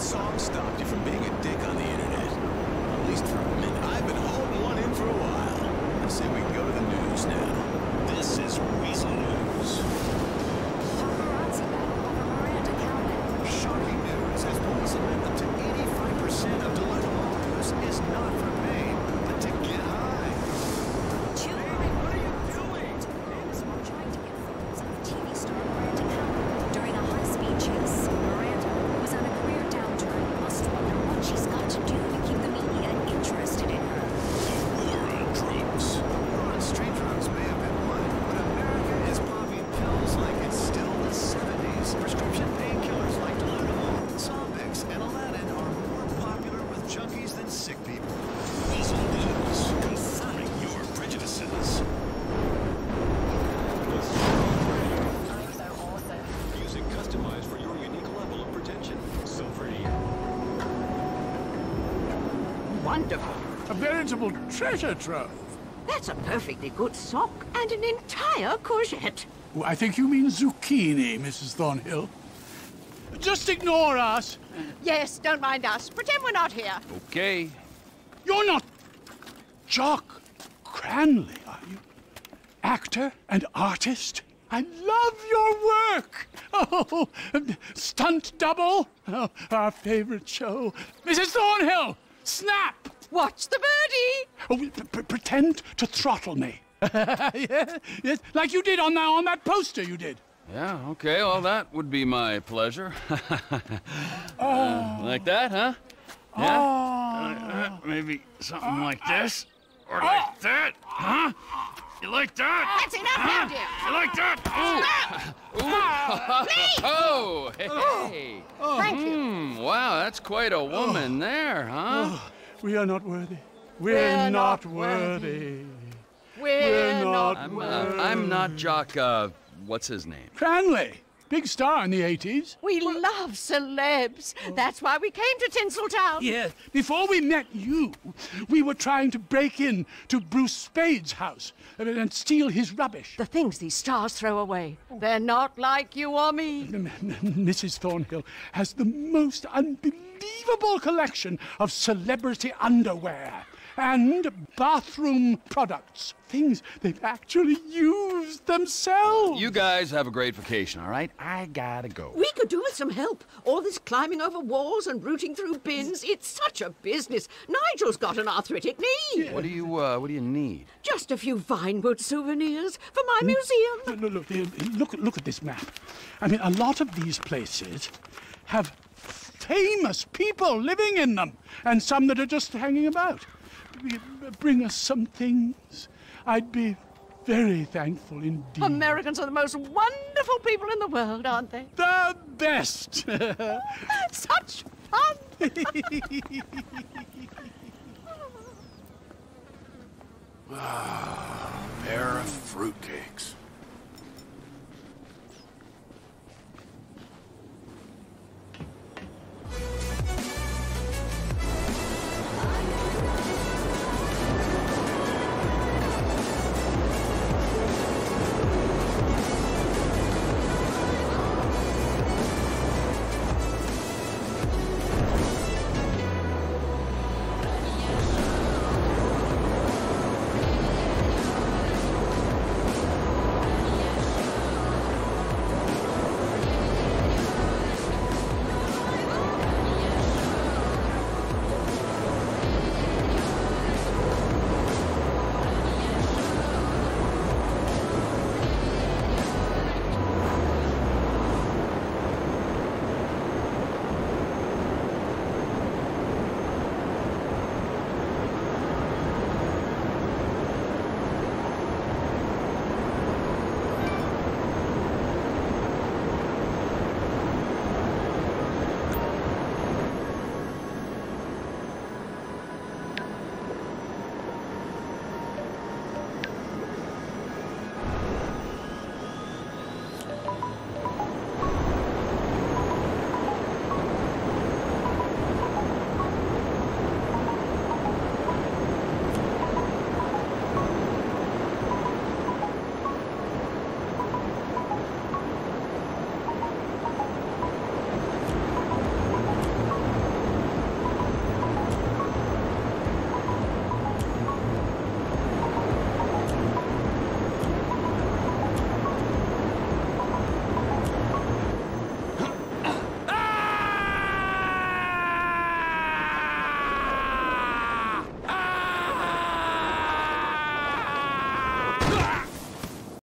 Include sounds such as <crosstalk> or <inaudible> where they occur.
What song stopped you from being a dick on the internet? At least for a minute. I've been holding one in for a while. I say we go to the news now. This is Weazel News. Paparazzi battle over Miranda Cowan. Shocking news as police admit up to 85% of delusional news is not for pain, but to get high. Two What are you doing? Police were trying to get photos of TV star Miranda Cowan during a high-speed chase. Miranda, who was on a career downturn, must wonder what she's got to do to keep the media interested in her. War on drugs. War on street drugs may have been won, but America is popping pills like it's still the 70s. Prescription painkillers like Tylenol, Zombix, and Aladdin are more popular with junkies than sick people. Weazel News. Confirming your prejudices. Music customized for your unique level of pretension. So pretty. Wonderful. A veritable treasure trove. That's a perfectly good sock and an entire courgette. I think you mean zucchini, Mrs. Thornhill. Just ignore us. Yes, don't mind us. Pretend we're not here. Okay. You're not Jock Cranley, are you? Actor and artist? I love your work. Oh, stunt double. Oh, our favorite show. Mrs. Thornhill, snap. Watch the birdie. Oh, p- p- pretend to throttle me. <laughs> yes, yes, like you did on that on that poster you did. Yeah, okay, well, that would be my pleasure. <laughs> Uh, like that, huh? Yeah? Uh, maybe something like this? Or like that? Huh? You like that? That's enough now, dear. You like that? Ooh. <laughs> Oh, hey. Thank you. Hmm, wow, that's quite a woman there, huh? We are not worthy. We're, We're not, not worthy. We're, We're not. not I'm, uh, I'm not Jock, uh, what's his name? Cranley, big star in the 80s. We love celebs. Oh. That's why we came to Tinseltown. Yes. Before we met you, we were trying to break in to Bruce Spade's house and steal his rubbish. The things these stars throw away, oh. they're not like you or me. M- M- Mrs. Thornhill has the most unbelievable collection of celebrity underwear and bathroom products. Things they've actually used themselves. You guys have a great vacation, all right? I gotta go. We could do with some help. All this climbing over walls and rooting through bins, it's such a business. Nigel's got an arthritic knee. What do you, uh, what do you need? Just a few Vinewood souvenirs for my museum. Look, look, look, look, look at this map. I mean, a lot of these places have famous people living in them, and some that are just hanging about. Bring us some things. I'd be very thankful indeed. Americans are the most wonderful people in the world, aren't they? the best. <laughs> Such fun. <laughs> ah, Pair of fruitcakes.